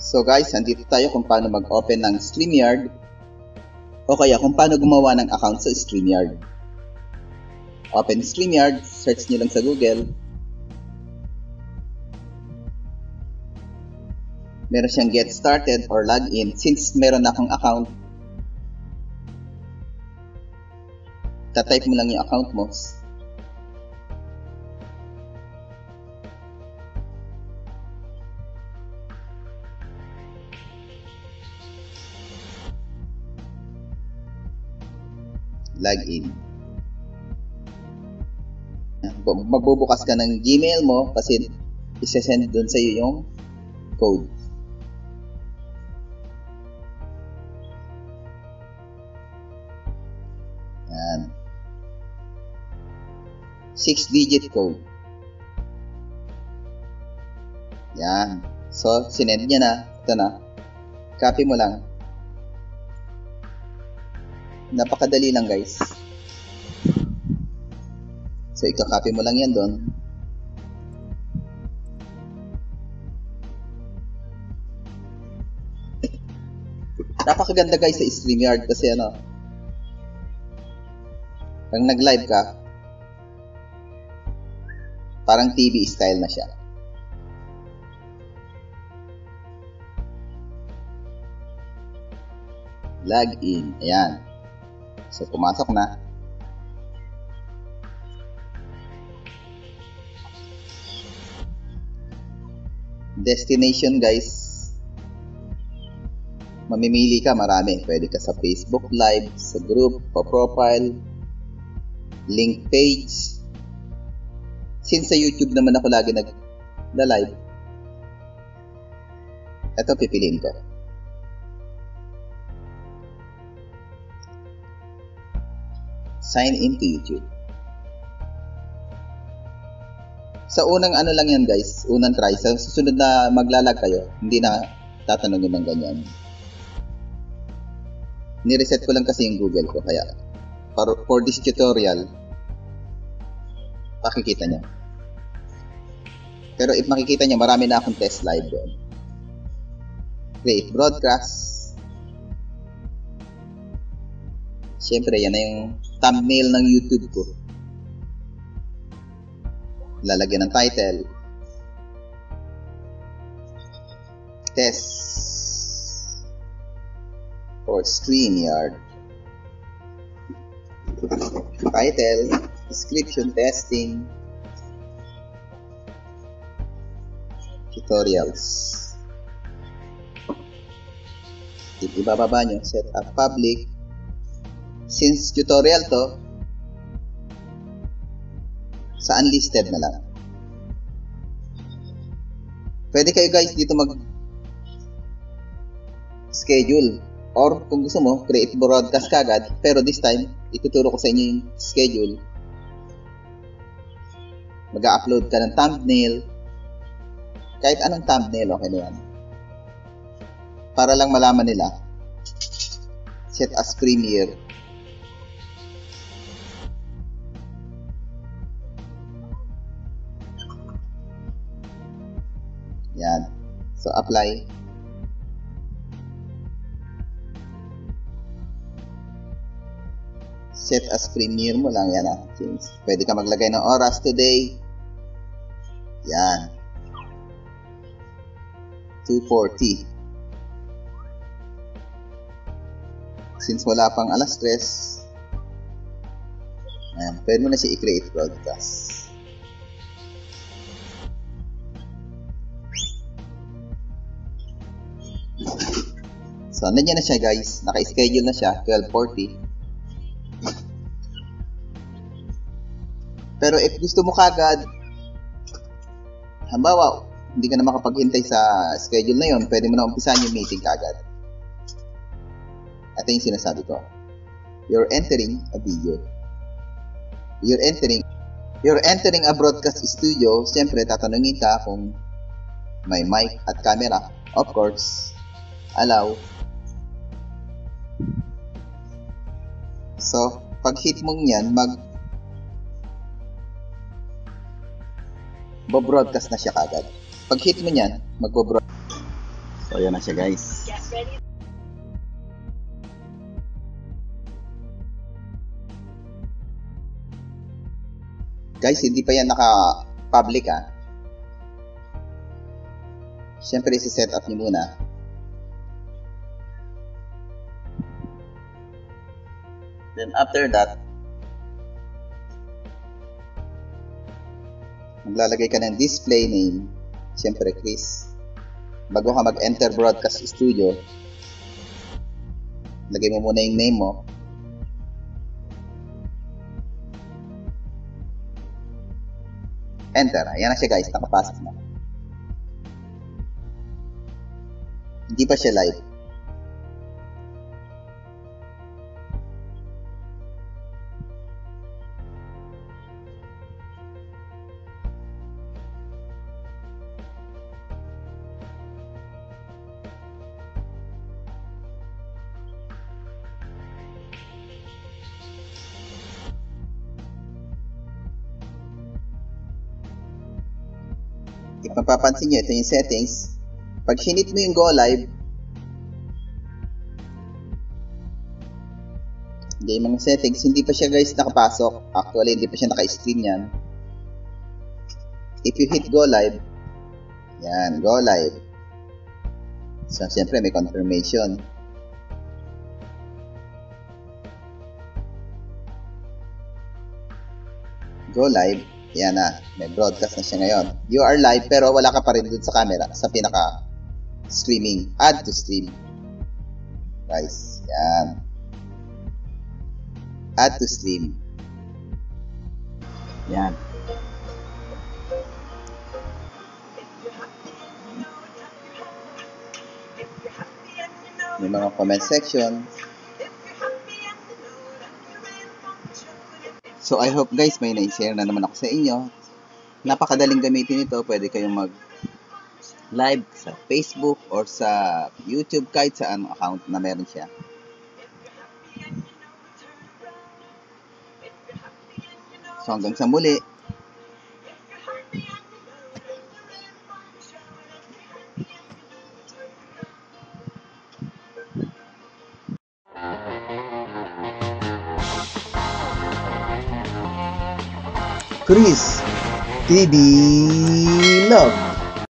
So guys, nandito tayo kung paano mag-open ng StreamYard o kaya kung paano gumawa ng account sa StreamYard. Open StreamYard, search nyo lang sa Google. Meron siyang get started or login. Since meron na akong account, tatype mo lang yung account mo. Login. Magbubukas ka ng Gmail mo kasi isesend doon sa iyo yung code. Yan. 6-digit code. Yan. So, sinend niya na. Ito na. Copy mo lang. Napakadali lang guys. So, ika-copy mo lang yan doon. Napakaganda guys sa StreamYard kasi ano, pag nag-live ka, parang TV style na siya. Log in. Ayan. So, pumasok na. Destination guys. Mamimili ka marami. Pwede ka sa Facebook Live, sa group, pa profile, link page. Since sa YouTube naman ako lagi nag-live, ito pipiliin ko. Sign in to YouTube. Sa unang ano lang yan guys, unang try. Sa susunod na maglalag kayo, hindi na tatanungin ng ganyan. Ni-reset ko lang kasi yung Google ko, kaya for, for this tutorial, makikita niya. Pero if makikita niya, marami na akong test live doon. Create broadcast. Siyempre, yan na yung thumbnail ng YouTube ko. Lalagyan ng title. Test for StreamYard. Title, description, testing, tutorials. Ibababa nyo, set up public. Since tutorial to, sa unlisted na lang. Pwede kayo guys dito mag schedule or kung gusto mo, create broadcast kagad pero this time, ituturo ko sa inyo yung schedule. Mag-upload ka ng thumbnail. Kahit anong thumbnail, okay na yan. Para lang malaman nila. Set as premiere. Apply. Set as premiere mo lang yan ah. Change. Pwede ka maglagay ng oras today. Yan. 240. Since wala pang alas 3, ayan, pwede mo na siya i-create broadcast. So, nandiyan na siya guys. Naka-schedule na siya, 12.40. Pero if gusto mo kagad, halimbawa, hindi ka na makapaghintay sa schedule na yon, pwede mo na umpisahan yung meeting kagad. Ito yung sinasabi ko. You're entering a video. You're entering You're entering a broadcast studio. Siyempre, tatanungin ka kung may mic at camera. Of course, allow. So, pag hit mong yan, mag bo-broadcast na siya kagad. Pag hit mo niyan, magbo-broadcast. So, ayan na siya guys. Guys, hindi pa yan naka-public ah. Siyempre, isi-set up niyo muna. Then after that, maglalagay ka ng display name. Siyempre, Chris. Bago ka mag-enter broadcast studio, lagay mo muna yung name mo. Enter. Ayan na siya guys, nakapasok na. Hindi pa siya live. If mapapansin nyo, ito yung settings. Pag hinit mo yung go live, hindi yung mga settings, hindi pa siya guys nakapasok. Actually, hindi pa siya naka-stream yan. If you hit go live, yan, go live. So, siyempre may confirmation. Go live. Yan na, may broadcast na siya ngayon. You are live pero wala ka pa rin dun sa camera, sa pinaka streaming. Add to stream. Guys, yan. Add to stream. Yan. May mga comment section. So I hope guys may na-share na naman ako sa inyo. Napakadaling gamitin ito. Pwede kayong mag live sa Facebook or sa YouTube kahit sa ano account na meron siya. So hanggang sa muli. Chris TV Love